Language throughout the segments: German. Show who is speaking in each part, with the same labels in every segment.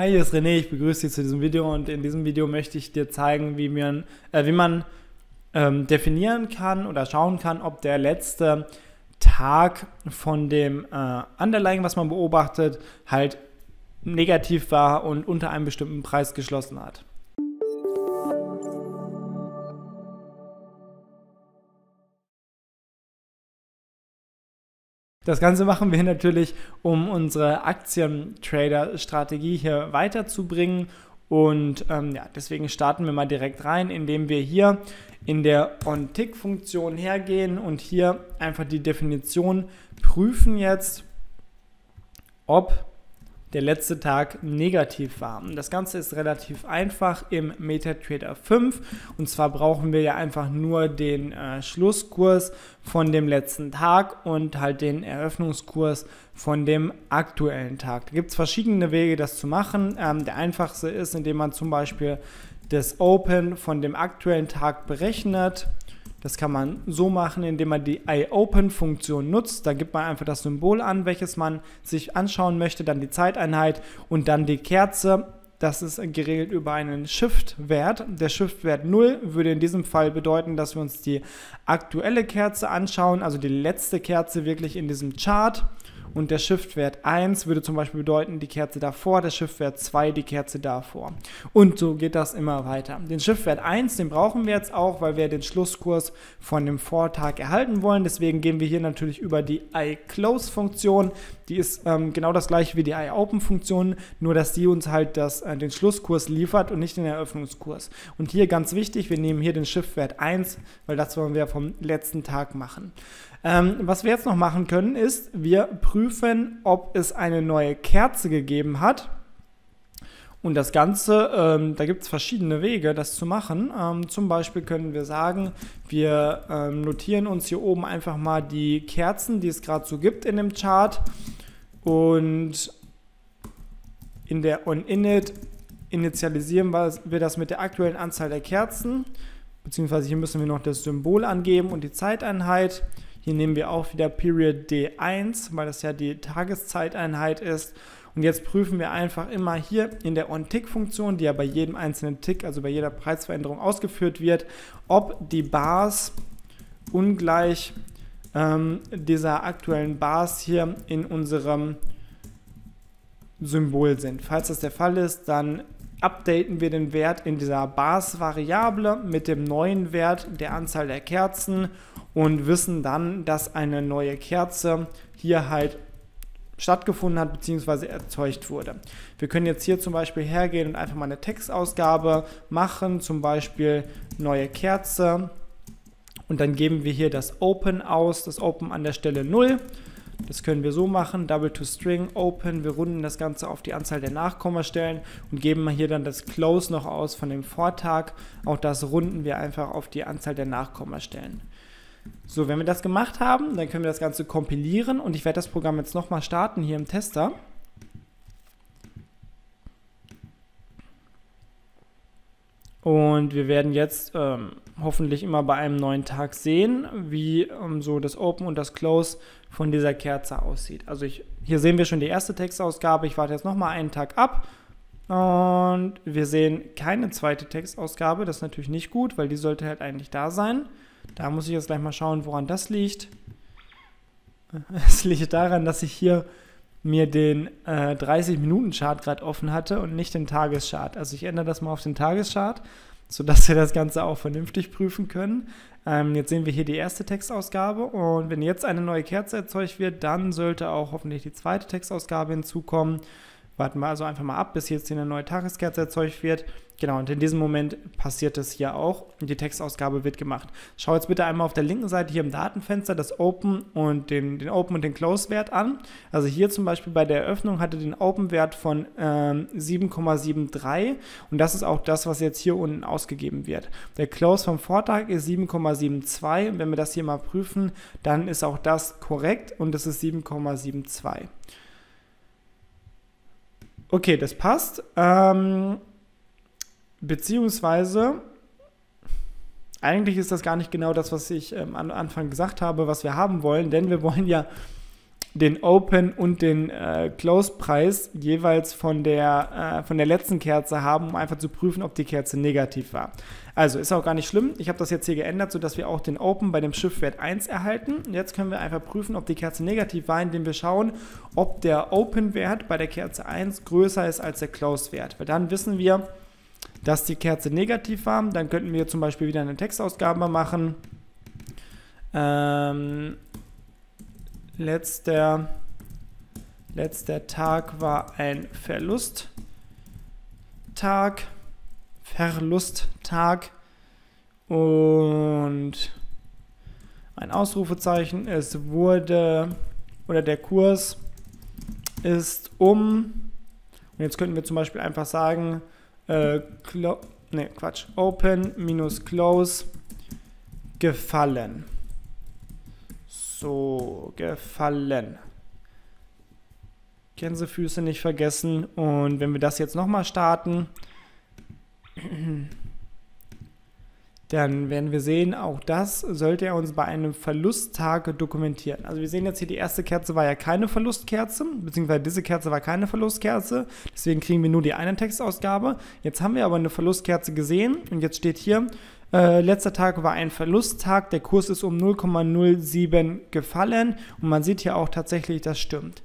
Speaker 1: Hi, hier ist René, ich begrüße dich zu diesem Video und in diesem Video möchte ich dir zeigen, wie man, äh, wie man ähm, definieren kann oder schauen kann, ob der letzte Tag von dem äh, Underlying, was man beobachtet, halt negativ war und unter einem bestimmten Preis geschlossen hat. Das Ganze machen wir natürlich, um unsere Aktientrader-Strategie hier weiterzubringen. Und ähm, ja, deswegen starten wir mal direkt rein, indem wir hier in der On-Tick-Funktion hergehen und hier einfach die Definition prüfen jetzt, ob der letzte Tag negativ war. Das Ganze ist relativ einfach im MetaTrader 5 und zwar brauchen wir ja einfach nur den äh, Schlusskurs von dem letzten Tag und halt den Eröffnungskurs von dem aktuellen Tag. Da gibt es verschiedene Wege, das zu machen. Ähm, der einfachste ist, indem man zum Beispiel das Open von dem aktuellen Tag berechnet das kann man so machen, indem man die iOpen-Funktion nutzt. Da gibt man einfach das Symbol an, welches man sich anschauen möchte, dann die Zeiteinheit und dann die Kerze. Das ist geregelt über einen Shift-Wert. Der Shift-Wert 0 würde in diesem Fall bedeuten, dass wir uns die aktuelle Kerze anschauen, also die letzte Kerze wirklich in diesem Chart und der Shift-Wert 1 würde zum Beispiel bedeuten, die Kerze davor, der Shift-Wert 2, die Kerze davor. Und so geht das immer weiter. Den Shift-Wert 1, den brauchen wir jetzt auch, weil wir den Schlusskurs von dem Vortag erhalten wollen. Deswegen gehen wir hier natürlich über die iClose-Funktion. Die ist ähm, genau das gleiche wie die iOpen-Funktion, nur dass die uns halt das, äh, den Schlusskurs liefert und nicht den Eröffnungskurs. Und hier ganz wichtig, wir nehmen hier den Shift-Wert 1, weil das wollen wir vom letzten Tag machen. Ähm, was wir jetzt noch machen können, ist, wir prüfen, ob es eine neue Kerze gegeben hat. Und das Ganze, ähm, da gibt es verschiedene Wege, das zu machen. Ähm, zum Beispiel können wir sagen, wir ähm, notieren uns hier oben einfach mal die Kerzen, die es gerade so gibt in dem Chart. Und in der OnInit initialisieren wir das mit der aktuellen Anzahl der Kerzen. Beziehungsweise hier müssen wir noch das Symbol angeben und die Zeiteinheit. Hier nehmen wir auch wieder Period D1, weil das ja die Tageszeiteinheit ist. Und jetzt prüfen wir einfach immer hier in der On-Tick-Funktion, die ja bei jedem einzelnen Tick, also bei jeder Preisveränderung ausgeführt wird, ob die Bars ungleich ähm, dieser aktuellen Bars hier in unserem Symbol sind. Falls das der Fall ist, dann updaten wir den Wert in dieser Bars-Variable mit dem neuen Wert der Anzahl der Kerzen und wissen dann, dass eine neue Kerze hier halt stattgefunden hat bzw. erzeugt wurde. Wir können jetzt hier zum Beispiel hergehen und einfach mal eine Textausgabe machen, zum Beispiel neue Kerze und dann geben wir hier das Open aus, das Open an der Stelle 0. Das können wir so machen, Double to String, Open, wir runden das Ganze auf die Anzahl der Nachkommastellen und geben hier dann das Close noch aus von dem Vortag. Auch das runden wir einfach auf die Anzahl der Nachkommastellen. So, wenn wir das gemacht haben, dann können wir das Ganze kompilieren und ich werde das Programm jetzt nochmal starten hier im Tester. Und wir werden jetzt ähm, hoffentlich immer bei einem neuen Tag sehen, wie ähm, so das Open und das Close von dieser Kerze aussieht. Also ich, hier sehen wir schon die erste Textausgabe. Ich warte jetzt nochmal einen Tag ab und wir sehen keine zweite Textausgabe. Das ist natürlich nicht gut, weil die sollte halt eigentlich da sein. Da muss ich jetzt gleich mal schauen, woran das liegt. Es liegt daran, dass ich hier mir den äh, 30-Minuten-Chart gerade offen hatte und nicht den Tageschart. Also ich ändere das mal auf den Tageschart, sodass wir das Ganze auch vernünftig prüfen können. Ähm, jetzt sehen wir hier die erste Textausgabe und wenn jetzt eine neue Kerze erzeugt wird, dann sollte auch hoffentlich die zweite Textausgabe hinzukommen. Warten wir also einfach mal ab, bis jetzt hier eine neue Tageskerze erzeugt wird. Genau, und in diesem Moment passiert es hier auch und die Textausgabe wird gemacht. Schau jetzt bitte einmal auf der linken Seite hier im Datenfenster das Open und den, den Open und den Close-Wert an. Also hier zum Beispiel bei der Eröffnung hatte den Open-Wert von ähm, 7,73 und das ist auch das, was jetzt hier unten ausgegeben wird. Der Close vom Vortag ist 7,72 und wenn wir das hier mal prüfen, dann ist auch das korrekt und es ist 7,72. Okay, das passt. Ähm, beziehungsweise, eigentlich ist das gar nicht genau das, was ich ähm, am Anfang gesagt habe, was wir haben wollen, denn wir wollen ja den Open und den äh, Close-Preis jeweils von der, äh, von der letzten Kerze haben, um einfach zu prüfen, ob die Kerze negativ war. Also ist auch gar nicht schlimm. Ich habe das jetzt hier geändert, sodass wir auch den Open bei dem Schiffwert 1 erhalten. Jetzt können wir einfach prüfen, ob die Kerze negativ war, indem wir schauen, ob der Open-Wert bei der Kerze 1 größer ist als der Close-Wert. Weil dann wissen wir, dass die Kerze negativ war. Dann könnten wir zum Beispiel wieder eine Textausgabe machen. Ähm, Letzter, letzter Tag war ein Verlusttag. Verlusttag. Und ein Ausrufezeichen. Es wurde, oder der Kurs ist um. Und jetzt könnten wir zum Beispiel einfach sagen, äh, ne, Quatsch, Open minus Close gefallen so gefallen. Gänsefüße nicht vergessen. Und wenn wir das jetzt nochmal starten, dann werden wir sehen, auch das sollte er uns bei einem Verlusttag dokumentieren. Also wir sehen jetzt hier, die erste Kerze war ja keine Verlustkerze, beziehungsweise diese Kerze war keine Verlustkerze, deswegen kriegen wir nur die eine Textausgabe. Jetzt haben wir aber eine Verlustkerze gesehen und jetzt steht hier, äh, letzter Tag war ein Verlusttag, der Kurs ist um 0,07 gefallen und man sieht hier auch tatsächlich, das stimmt.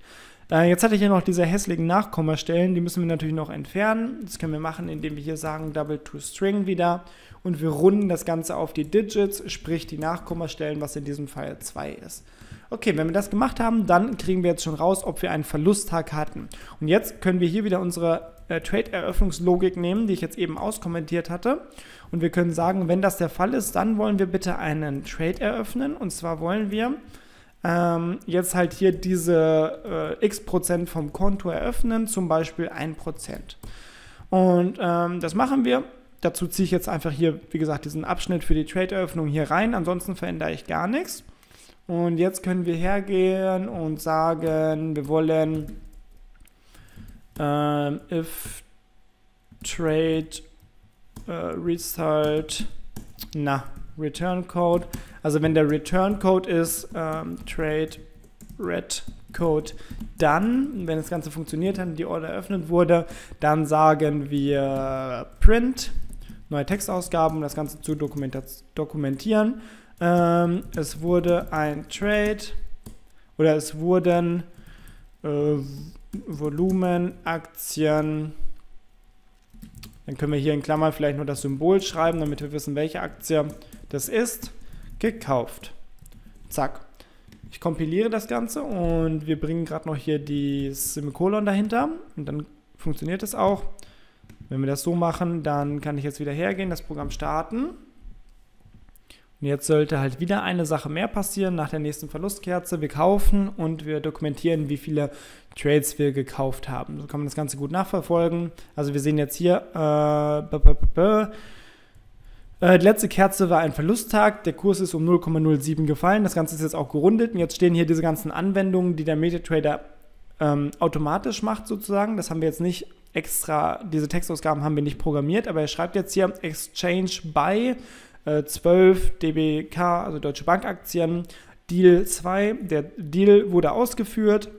Speaker 1: Äh, jetzt hatte ich hier noch diese hässlichen Nachkommastellen, die müssen wir natürlich noch entfernen. Das können wir machen, indem wir hier sagen Double to String wieder und wir runden das Ganze auf die Digits, sprich die Nachkommastellen, was in diesem Fall 2 ist. Okay, wenn wir das gemacht haben, dann kriegen wir jetzt schon raus, ob wir einen Verlusttag hatten. Und jetzt können wir hier wieder unsere äh, Trade-Eröffnungslogik nehmen, die ich jetzt eben auskommentiert hatte. Und wir können sagen, wenn das der Fall ist, dann wollen wir bitte einen Trade eröffnen. Und zwar wollen wir ähm, jetzt halt hier diese äh, x Prozent vom Konto eröffnen, zum Beispiel 1 Prozent. Und ähm, das machen wir. Dazu ziehe ich jetzt einfach hier, wie gesagt, diesen Abschnitt für die Trade-Eröffnung hier rein. Ansonsten verändere ich gar nichts. Und jetzt können wir hergehen und sagen, wir wollen ähm, if trade äh, Result, na, Return Code. Also wenn der Return Code ist, ähm, Trade Red Code, dann, wenn das Ganze funktioniert hat und die Order eröffnet wurde, dann sagen wir Print, neue Textausgaben, um das Ganze zu dokumentieren. Ähm, es wurde ein Trade oder es wurden äh, Volumen, Aktien, dann können wir hier in Klammern vielleicht nur das Symbol schreiben, damit wir wissen, welche Aktie das ist. Gekauft. Zack. Ich kompiliere das Ganze und wir bringen gerade noch hier die Semikolon dahinter und dann funktioniert es auch. Wenn wir das so machen, dann kann ich jetzt wieder hergehen, das Programm starten und jetzt sollte halt wieder eine Sache mehr passieren nach der nächsten Verlustkerze. Wir kaufen und wir dokumentieren, wie viele Trades wir gekauft haben. So kann man das Ganze gut nachverfolgen. Also wir sehen jetzt hier, äh, äh, die letzte Kerze war ein Verlusttag, der Kurs ist um 0,07 gefallen. Das Ganze ist jetzt auch gerundet und jetzt stehen hier diese ganzen Anwendungen, die der MetaTrader ähm, automatisch macht sozusagen. Das haben wir jetzt nicht extra, diese Textausgaben haben wir nicht programmiert, aber er schreibt jetzt hier Exchange by 12 äh, DBK, also Deutsche Bank-Aktien, Deal 2. Der Deal wurde ausgeführt,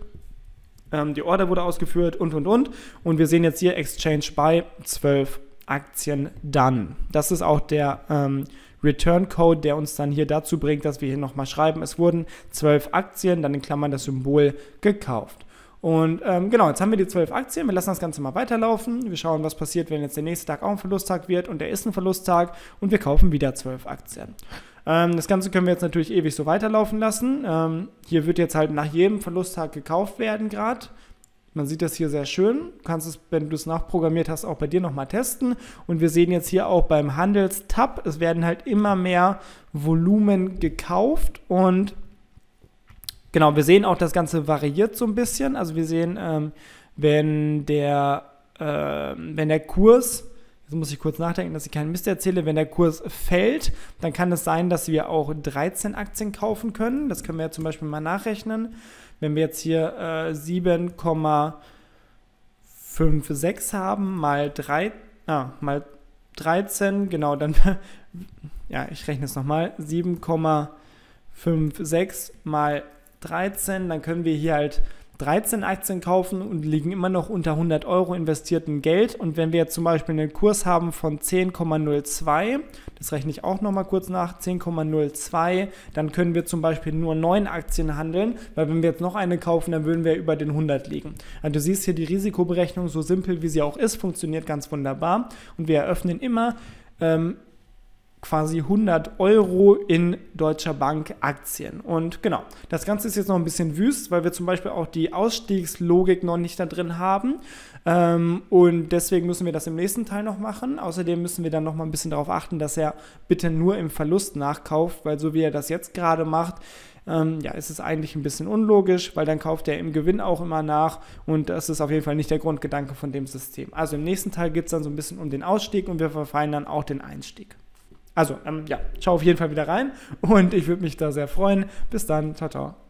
Speaker 1: ähm, die Order wurde ausgeführt und und und. Und wir sehen jetzt hier Exchange by 12 Aktien done. Das ist auch der ähm, Return Code, der uns dann hier dazu bringt, dass wir hier nochmal schreiben, es wurden 12 Aktien, dann in Klammern das Symbol gekauft. Und ähm, genau, jetzt haben wir die 12 Aktien. Wir lassen das Ganze mal weiterlaufen. Wir schauen, was passiert, wenn jetzt der nächste Tag auch ein Verlusttag wird und der ist ein Verlusttag und wir kaufen wieder 12 Aktien. Ähm, das Ganze können wir jetzt natürlich ewig so weiterlaufen lassen. Ähm, hier wird jetzt halt nach jedem Verlusttag gekauft werden gerade. Man sieht das hier sehr schön. Du kannst es, wenn du es nachprogrammiert hast, auch bei dir nochmal testen. Und wir sehen jetzt hier auch beim Handelstab, es werden halt immer mehr Volumen gekauft und Genau, wir sehen auch, das Ganze variiert so ein bisschen. Also wir sehen, ähm, wenn, der, äh, wenn der Kurs, jetzt muss ich kurz nachdenken, dass ich keinen Mist erzähle, wenn der Kurs fällt, dann kann es sein, dass wir auch 13 Aktien kaufen können. Das können wir ja zum Beispiel mal nachrechnen. Wenn wir jetzt hier äh, 7,56 haben mal 3, ah, mal 13, genau, dann, ja, ich rechne es nochmal, 7,56 mal 13, dann können wir hier halt 13 Aktien kaufen und liegen immer noch unter 100 Euro investierten Geld. Und wenn wir jetzt zum Beispiel einen Kurs haben von 10,02, das rechne ich auch nochmal kurz nach, 10,02, dann können wir zum Beispiel nur 9 Aktien handeln, weil wenn wir jetzt noch eine kaufen, dann würden wir über den 100 liegen. Also du siehst hier die Risikoberechnung, so simpel wie sie auch ist, funktioniert ganz wunderbar. Und wir eröffnen immer ähm, quasi 100 Euro in Deutscher Bank Aktien. Und genau, das Ganze ist jetzt noch ein bisschen wüst, weil wir zum Beispiel auch die Ausstiegslogik noch nicht da drin haben. Ähm, und deswegen müssen wir das im nächsten Teil noch machen. Außerdem müssen wir dann noch mal ein bisschen darauf achten, dass er bitte nur im Verlust nachkauft, weil so wie er das jetzt gerade macht, ähm, ja, ist es eigentlich ein bisschen unlogisch, weil dann kauft er im Gewinn auch immer nach und das ist auf jeden Fall nicht der Grundgedanke von dem System. Also im nächsten Teil geht es dann so ein bisschen um den Ausstieg und wir verfeinern auch den Einstieg. Also, ähm, ja, schau auf jeden Fall wieder rein und ich würde mich da sehr freuen. Bis dann, ciao, ciao.